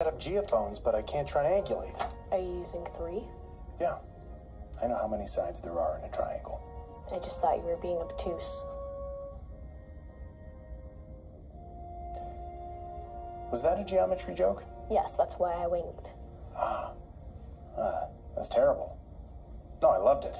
set up geophones, but I can't triangulate. Are you using three? Yeah. I know how many sides there are in a triangle. I just thought you were being obtuse. Was that a geometry joke? Yes, that's why I winked. Uh, that's terrible. No, I loved it.